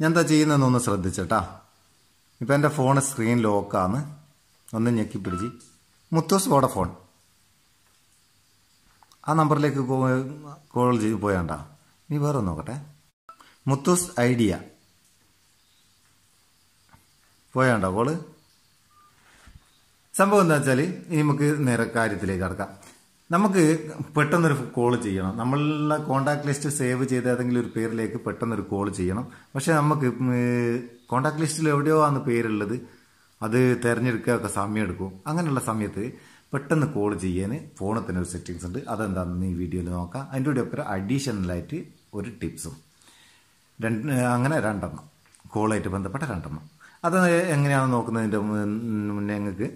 ഞാൻ എന്താ ചെയ്യുന്നതെന്നൊന്ന് ശ്രദ്ധിച്ചേട്ടാ. ഇപ്പം എന്റെ ഫോൺ സ്ക്രീൻ ലോക്കാണ്. ഒന്ന് ഞെക്കി പിടിച്ച്. മുത്തൂസ് വോഡഫോൺ. ആ നമ്പറിലേക്ക് കോൾ ചെയ്ത് പോയാണ്ടാ. ഇനി വേറെ നോക്കട്ടെ. മുത്തൂസ് ഐഡിയ. പോയാണ്ടോ കോൾ? സംഭവം എന്താ വെച്ചാൽ ഇനി നമുക്ക് നേരെ കാര്യത്തിലേക്ക് കടക്കാം. നമുക്ക് പെട്ടെന്നൊരു കോൾ ചെയ്യണം. നമ്മളുടെ കോണ്ടാക്ട് ലിസ്റ്റ് സേവ് ചെയ്ത ഏതെങ്കിലും ഒരു പേരിലേക്ക് പെട്ടെന്നൊരു കോൾ ചെയ്യണം. പക്ഷെ നമുക്ക് കോണ്ടാക്ട് ലിസ്റ്റിൽ എവിടെയോ ആണ് പേരുള്ളത് അത് തിരഞ്ഞെടുക്കുകയൊക്കെ സമയം എടുക്കും. അങ്ങനെയുള്ള സമയത്ത് പെട്ടെന്ന് കോൾ ചെയ്യാൻ ഫോണിൽ തന്നെ ഒരു സെറ്റിങ്സ് ഉണ്ട്. അതെന്താണെന്ന് ഈ വീഡിയോയിൽ നോക്കാം. അതിന്റെ കൂടെ ഒപ്പം അഡീഷണലായിട്ട് ഒരു ടിപ്സും രണ്ട് അങ്ങനെ രണ്ടെണ്ണം. കോളായിട്ട് ബന്ധപ്പെട്ട രണ്ടെണ്ണം. അത് എങ്ങനെയാണ് നോക്കുന്നതിന്റെ മുന്നേ ഞങ്ങൾക്ക്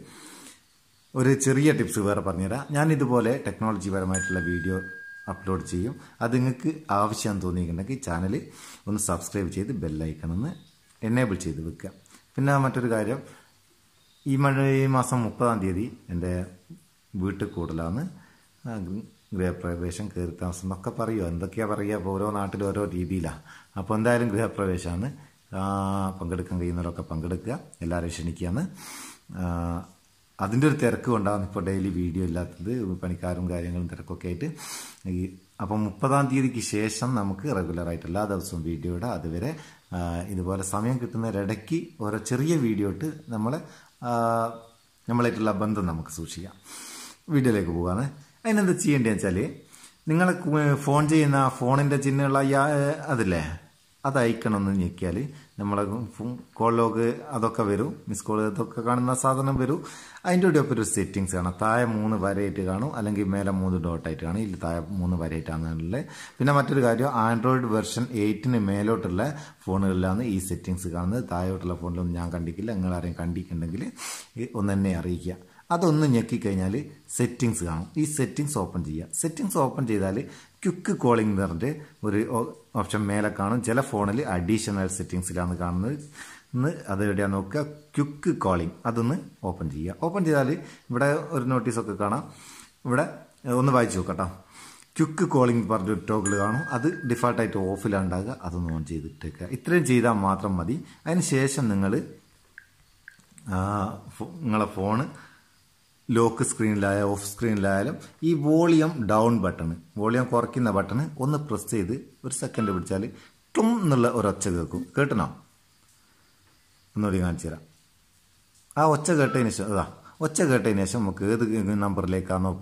ഒരു ചെറിയ ടിപ്സ് വേറെ പറഞ്ഞുതരാം. ഞാൻ ഇതുപോലെ ടെക്നോളജി പരമായിട്ടുള്ള വീഡിയോ അപ്ലോഡ് ചെയ്യും. അത് നിങ്ങൾക്ക് ആവശ്യം തോന്നിയിട്ടുണ്ടെങ്കിൽ ചാനൽ ഒന്ന് സബ്സ്ക്രൈബ് ചെയ്ത് ബെല്ലൈക്കണമെന്ന് എനേബിൾ ചെയ്ത് വെക്കുക. പിന്നെ മറ്റൊരു കാര്യം ഈ മഴ ഈ മാസം മുപ്പതാം തീയതി എന്റെ വീട്ടിൽ കൂടുതലാണ് ഗൃഹപ്രവേശം കയറി താമസം എന്നൊക്കെ പറയുമോ എന്തൊക്കെയാ പറയുക? ഓരോ നാട്ടിലും ഓരോ രീതിയിലാണ് അപ്പോൾ എന്തായാലും ഗൃഹപ്രവേശമാണ്. പങ്കെടുക്കാൻ കഴിയുന്നവരൊക്കെ പങ്കെടുക്കുക. എല്ലാവരെയും ക്ഷണിക്കുകയാണ്. അതിന്റെ ഒരു തിരക്ക് കൊണ്ടാണ് ഇപ്പോൾ ഡെയിലി വീഡിയോ ഇല്ലാത്തത് പണിക്കാരും കാര്യങ്ങളും തിരക്കൊക്കെ ആയിട്ട്. ഈ അപ്പം മുപ്പതാം തീയതിക്ക് ശേഷം നമുക്ക് റെഗുലറായിട്ട് എല്ലാ ദിവസവും വീഡിയോ ഇടാം. അതുവരെ ഇതുപോലെ സമയം കിട്ടുന്ന ഇടയ്ക്ക് ഓരോ ചെറിയ വീഡിയോ ഇട്ട് നമ്മളെ നമ്മളായിട്ടുള്ള ബന്ധം നമുക്ക് സൂക്ഷിക്കാം. വീഡിയോയിലേക്ക് പോകാണ് അതിനെന്താ ചെയ്യേണ്ടതെന്ന് വെച്ചാൽ നിങ്ങൾ ഫോൺ ചെയ്യുന്ന ഫോണിന്റെ ചിഹ്നമുള്ള അതില്ലേ? അത് അയക്കണമെന്ന് ഞെക്കിയാൽ നമ്മളെ കോൾ ലോഗ് അതൊക്കെ വരും മിസ് കോൾ ഇതൊക്കെ കാണുന്ന സാധനം വരും. അതിന്റെ കൂടെ ഒപ്പം ഒരു സെറ്റിങ്സ് കാണാം. താഴെ മൂന്ന് വരയായിട്ട് കാണും അല്ലെങ്കിൽ മേലെ മൂന്ന് ഡോട്ടായിട്ട് കാണും. ഇല്ല താഴെ മൂന്ന് വരയായിട്ടാണുള്ളത് പിന്നെ മറ്റൊരു കാര്യം ആൻഡ്രോയിഡ് വെർഷൻ എയ്റ്റിന് മേലോട്ടുള്ള ഫോണുകളിലാണ് ഈ സെറ്റിങ്സ് കാണുന്നത്. താഴോട്ടുള്ള ഫോണിലൊന്നും ഞാൻ കണ്ടിക്കില്ല. നിങ്ങൾ ആരെയും കണ്ടിട്ടുണ്ടെങ്കിൽ ഒന്ന് തന്നെ അറിയിക്കുക. അതൊന്ന് ഞെക്കിക്കഴിഞ്ഞാൽ സെറ്റിങ്സ് കാണും. ഈ സെറ്റിങ്സ് ഓപ്പൺ ചെയ്യുക. സെറ്റിങ്സ് ഓപ്പൺ ചെയ്താൽ ക്വിക്ക് കോളിംഗ് എന്ന് പറഞ്ഞിട്ട് ഒരു ഓപ്ഷൻ മേലെ കാണും. ചില ഫോണിൽ അഡീഷണൽ സെറ്റിങ്സിലാണ് കാണുന്നത്. ഇന്ന് അത് എവിടെയാണ് നോക്കുക? Quick calling. അതൊന്ന് ഓപ്പൺ ചെയ്യുക. ഓപ്പൺ ചെയ്താൽ ഇവിടെ ഒരു നോട്ടീസൊക്കെ കാണാം. ഇവിടെ ഒന്ന് വായിച്ചു നോക്കട്ടോ. ക്യുക്ക് കോളിംഗ് പറഞ്ഞൊരു ടോഗിൾ കാണും. അത് ഡിഫാൾട്ടായിട്ട് ഓഫിലുണ്ടാകുക. അതൊന്ന് ഓൺ ചെയ്തിട്ടേക്കുക. ഇത്രയും ചെയ്താൽ മാത്രം മതി. അതിന് ശേഷം നിങ്ങൾ നിങ്ങളെ ഫോണ് ലോക്ക് സ്ക്രീനിലായാലും ഓഫ് സ്ക്രീനിലായാലും ഈ വോളിയം ഡൗൺ ബട്ടൺ വോളിയം കുറയ്ക്കുന്ന ബട്ടൺ ഒന്ന് പ്രസ് ചെയ്ത് ഒരു സെക്കൻഡ് പിടിച്ചാൽ ടും എന്നുള്ള ഒരൊച്ച കേൾക്കും. കേട്ടണോ? ഒന്നുകൂടി കാണിച്ചു തരാം. ആ ഒച്ച കേട്ടതിന് ശേഷം അതാ ഒച്ച കേട്ടതിന് ശേഷം നമുക്ക് ഏത് നമ്പറിലേക്കാണോ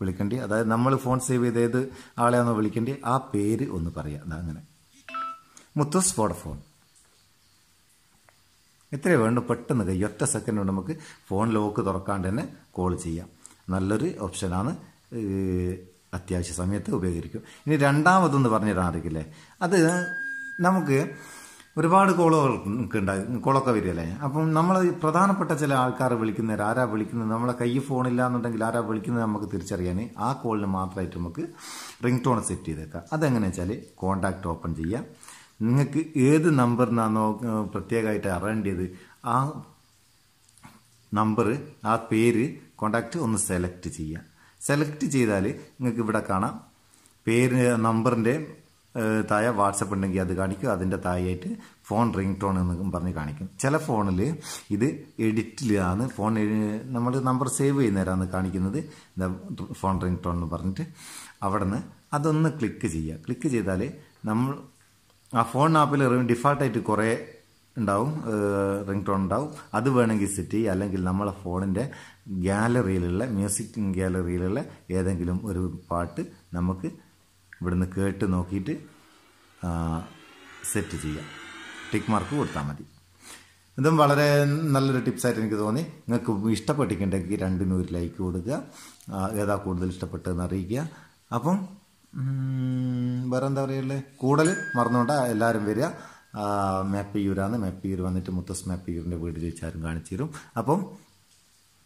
വിളിക്കേണ്ടി? അതായത് നമ്മൾ ഫോൺ സേവ് ചെയ്ത് ഏത് ആളെയാണോ വിളിക്കേണ്ടി? ആ പേര് ഒന്ന് പറയാം. അങ്ങനെ. മുത്തൂസ് വോഡഫോൺ ഇത്രയേ വേണ്ടു പെട്ടെന്ന് കൈ ഒറ്റ സെക്കൻഡ് കൊണ്ട് നമുക്ക് ഫോൺ ലോക്ക് തുറക്കാണ്ട് തന്നെ കോൾ ചെയ്യാം. നല്ലൊരു ഓപ്ഷനാണ് അത്യാവശ്യ സമയത്ത് ഉപകരിക്കും ഇനി രണ്ടാമതെന്ന് പറഞ്ഞിട്ടായിരിക്കില്ലേ അത് നമുക്ക് ഒരുപാട് കോളുകൾക്ക് ഉണ്ടാകും കോളൊക്കെ വരികയല്ലേ അപ്പം നമ്മൾ പ്രധാനപ്പെട്ട ചില ആൾക്കാർ വിളിക്കുന്നവർ ആരാ വിളിക്കുന്നത്? നമ്മളെ കൈ ഫോണില്ല എന്നുണ്ടെങ്കിൽ ആരാ വിളിക്കുന്നത് നമുക്ക് തിരിച്ചറിയാൻ ആ കോളിന് മാത്രമായിട്ട് നമുക്ക് റിംഗ് ടോൺ സെറ്റ് ചെയ്തേക്കാം. അതെങ്ങനെയാണെന്ന് വെച്ചാൽ കോണ്ടാക്ട് ഓപ്പൺ ചെയ്യാം. നിങ്ങൾക്ക് ഏത് നമ്പറിനാണോ പ്രത്യേകമായിട്ട് അറിയേണ്ടത്? ആ നമ്പർ ആ പേര് കോണ്ടാക്ട് ഒന്ന് സെലക്ട് ചെയ്യുക സെലക്ട് ചെയ്താൽ നിങ്ങൾക്ക് ഇവിടെ കാണാം. പേര് നമ്പറിന്റെ താഴെ വാട്സപ്പ് ഉണ്ടെങ്കിൽ അത് കാണിക്കും. അതിന്റെ താഴെയായിട്ട് ഫോൺ റിംഗ് ടോൺ എന്ന് പറഞ്ഞ് കാണിക്കും. ചില ഫോണിൽ ഇത് എഡിറ്റിലാണ് ഫോൺ നമ്മൾ നമ്പർ സേവ് ചെയ്യുന്നവരാണ് കാണിക്കുന്നത്. ഫോൺ റിംഗ് ടോൺ എന്ന് പറഞ്ഞിട്ട് അവിടെ നിന്ന് അതൊന്ന് ക്ലിക്ക് ചെയ്യുക ക്ലിക്ക് ചെയ്താൽ നമ്മൾ ആ ഫോൺ ആപ്പിൽ ഡിഫാൾട്ടായിട്ട് കുറേ ഉണ്ടാവും റിംഗ് ടോൺ ഉണ്ടാവും. അത് വേണമെങ്കിൽ സെറ്റ് ചെയ്യുക അല്ലെങ്കിൽ നമ്മളെ ഫോണിന്റെ ഗാലറിയിലുള്ള മ്യൂസിക് ഗാലറിയിലുള്ള ഏതെങ്കിലും ഒരു പാട്ട് നമുക്ക് ഇവിടുന്ന് കേട്ട് നോക്കിയിട്ട് സെറ്റ് ചെയ്യാം. ടിക്ക് മാർക്ക് കൊടുത്താൽ മതി. ഇതും വളരെ നല്ലൊരു ടിപ്സായിട്ട് എനിക്ക് തോന്നി. നിങ്ങൾക്ക് ഇഷ്ടപ്പെട്ടിട്ടുണ്ടെങ്കിൽ രണ്ടിനും ഒരു ലൈക്ക് കൊടുക്കുക. ഏതാ കൂടുതൽ ഇഷ്ടപ്പെട്ടതെന്ന് അറിയിക്കുക. അപ്പം വേറെ എന്താ പറയുള്ളത് കൂടുതൽ മറന്നുകൊണ്ട് എല്ലാവരും വരിക. മാപ്പിയൂരാണ്. മാപ്പിയൂർ വന്നിട്ട് മുത്തസ് മാപ്പിയൂരിന്റെ വീട് വെച്ചാരും കാണിച്ചു തരും. അപ്പം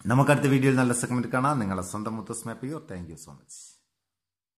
നമുക്കടുത്ത വീഡിയോയിൽ നല്ല സെഗ്മെന്റ് കാണാം. നിങ്ങളെ സ്വന്തം മുത്തസ് മാപ്പിയൂർ. Thank so much